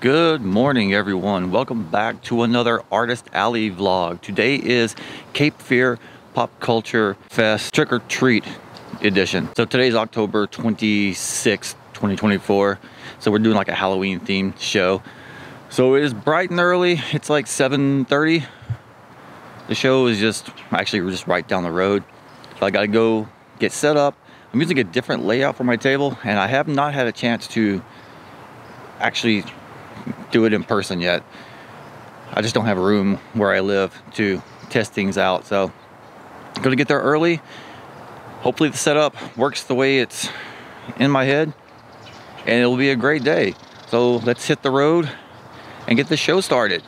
Good morning, everyone. Welcome back to another Artist Alley vlog. Today is Cape Fear Pop Culture Fest Trick or Treat edition. So today's October 26, 2024. So we're doing like a Halloween themed show. So it is bright and early. It's like 7.30. The show is just, actually we're just right down the road. So I gotta go get set up. I'm using a different layout for my table and I have not had a chance to actually do it in person yet. I just don't have room where I live to test things out. So I'm gonna get there early. Hopefully the setup works the way it's in my head and it'll be a great day. So let's hit the road and get the show started.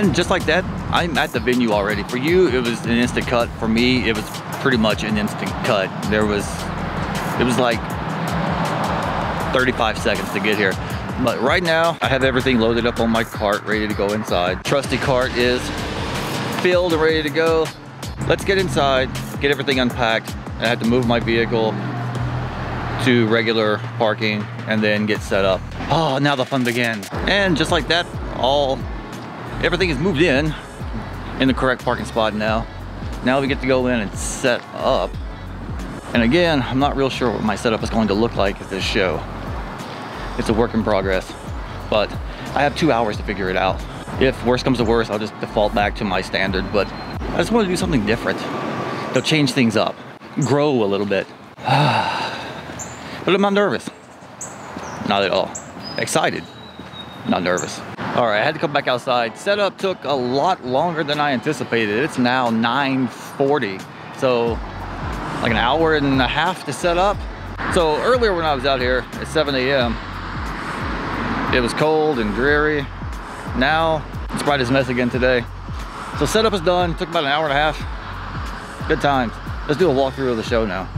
And just like that, I'm at the venue already. For you, it was an instant cut. For me, it was pretty much an instant cut. There was, it was like 35 seconds to get here. But right now, I have everything loaded up on my cart, ready to go inside. Trusty cart is filled and ready to go. Let's get inside, get everything unpacked. I have to move my vehicle to regular parking and then get set up. Oh, now the fun begins. And just like that, all everything is moved in in the correct parking spot now. Now we get to go in and set up. And again, I'm not real sure what my setup is going to look like at this show. It's a work in progress, but I have two hours to figure it out. If worst comes to worst, I'll just default back to my standard, but I just want to do something different. They'll change things up, grow a little bit. but I'm not nervous. Not at all. Excited, not nervous. All right, I had to come back outside. Setup took a lot longer than I anticipated. It's now 9.40, so like an hour and a half to set up. So earlier when I was out here at 7 a.m., it was cold and dreary. Now, it's bright as mess again today. So setup is done, took about an hour and a half. Good times. Let's do a walkthrough of the show now.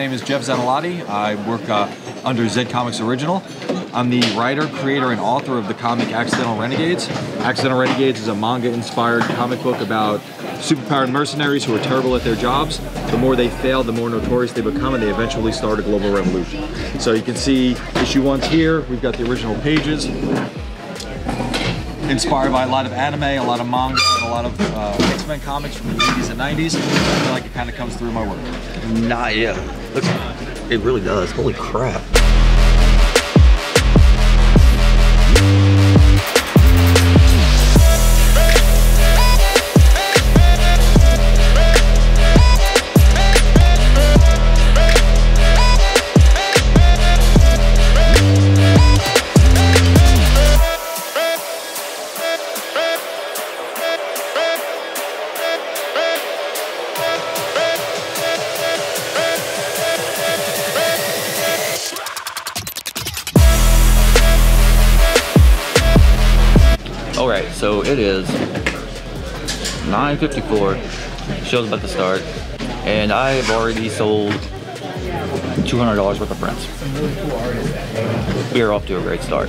Name is Jeff Zanalotti. I work uh, under Zed Comics Original. I'm the writer, creator, and author of the comic Accidental Renegades. Accidental Renegades is a manga-inspired comic book about superpowered mercenaries who are terrible at their jobs. The more they fail, the more notorious they become, and they eventually start a global revolution. So you can see issue one's here. We've got the original pages inspired by a lot of anime, a lot of manga, and a lot of uh, X-Men comics from the 80s and 90s. I feel like it kind of comes through my work. Not yet. Looks, it really does. Holy crap. Right, so it is 9.54, show's about to start, and I have already sold $200 worth of prints. We are off to a great start.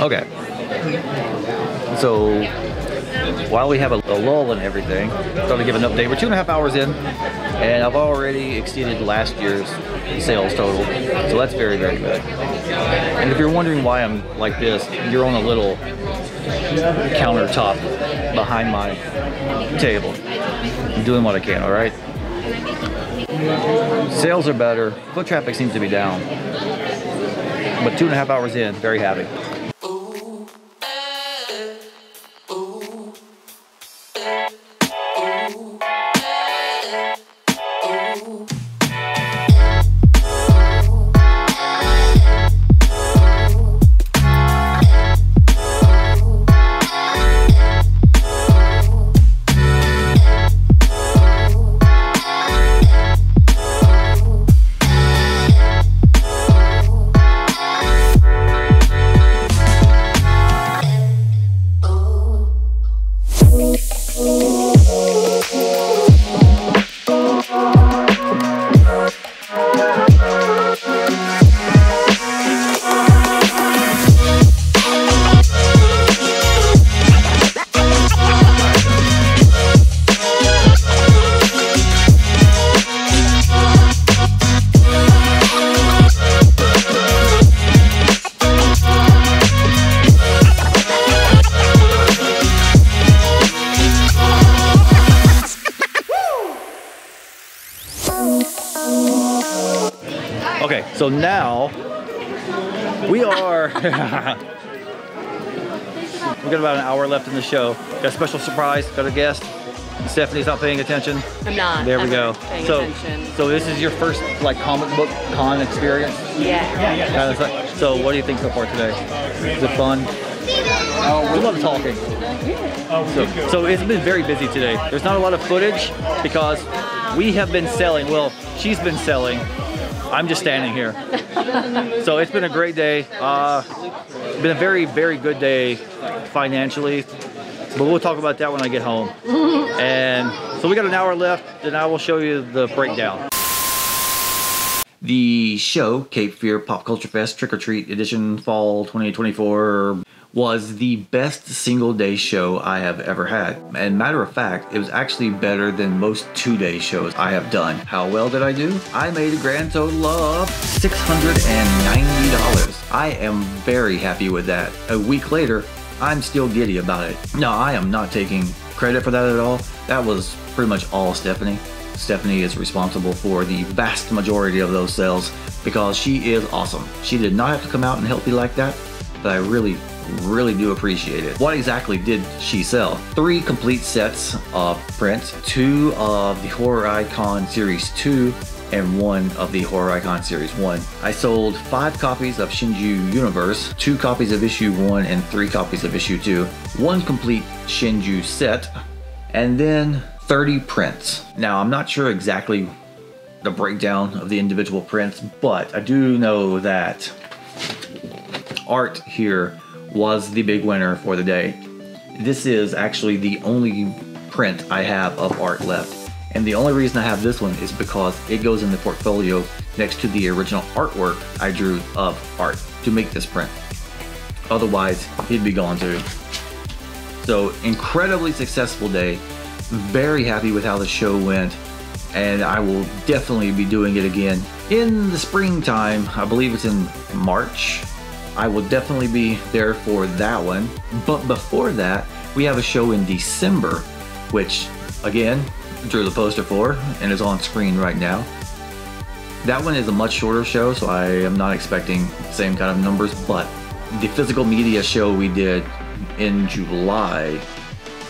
Okay. So while we have a, a lull and everything, I'm going to give an update. We're two and a half hours in, and I've already exceeded last year's sales total. So that's very, very good. And if you're wondering why I'm like this, you're on a little countertop behind my table. I'm doing what I can, all right? Sales are better. Foot traffic seems to be down. But two and a half hours in, very happy. Okay, so now we are. we got about an hour left in the show. Got a special surprise. Got a guest. Stephanie's not paying attention. I'm not. There we go. So, attention. so this is your first like comic book con experience. Yeah. Of thing. So what do you think so far today? Is it fun? Oh, we love talking. So, so it's been very busy today. There's not a lot of footage because we have been selling. Well, she's been selling. I'm just standing here. So it's been a great day. Uh, been a very, very good day financially. But we'll talk about that when I get home. And so we got an hour left, and I will show you the breakdown. The show, Cape Fear Pop Culture Fest Trick or Treat Edition Fall 2024, was the best single day show I have ever had. And matter of fact, it was actually better than most two day shows I have done. How well did I do? I made a grand total of $690. I am very happy with that. A week later, I'm still giddy about it. No, I am not taking credit for that at all. That was pretty much all Stephanie. Stephanie is responsible for the vast majority of those sales because she is awesome. She did not have to come out and help me like that, but I really, really do appreciate it. What exactly did she sell? Three complete sets of prints, two of the Horror Icon Series 2, and one of the Horror Icon Series 1. I sold five copies of Shinju Universe, two copies of issue 1, and three copies of issue 2, one complete Shinju set, and then 30 prints. Now, I'm not sure exactly the breakdown of the individual prints, but I do know that Art here was the big winner for the day. This is actually the only print I have of Art left. And the only reason I have this one is because it goes in the portfolio next to the original artwork I drew of Art to make this print. Otherwise, he'd be gone too. So incredibly successful day. Very happy with how the show went. And I will definitely be doing it again in the springtime. I believe it's in March. I will definitely be there for that one. But before that, we have a show in December, which again, drew the poster for and is on screen right now. That one is a much shorter show, so I am not expecting the same kind of numbers, but the physical media show we did in July,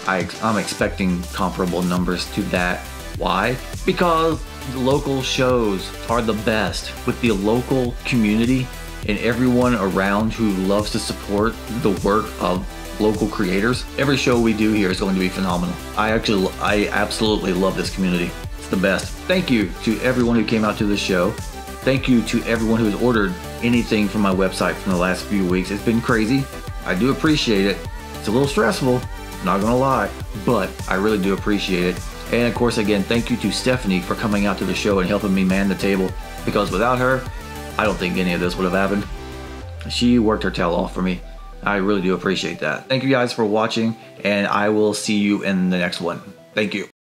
I, I'm expecting comparable numbers to that. Why? Because the local shows are the best with the local community and everyone around who loves to support the work of local creators. Every show we do here is going to be phenomenal. I actually, I absolutely love this community. It's the best. Thank you to everyone who came out to the show. Thank you to everyone who has ordered anything from my website from the last few weeks. It's been crazy. I do appreciate it. It's a little stressful, not gonna lie, but I really do appreciate it. And of course, again, thank you to Stephanie for coming out to the show and helping me man the table because without her, I don't think any of this would have happened. She worked her tail off for me. I really do appreciate that. Thank you guys for watching, and I will see you in the next one. Thank you.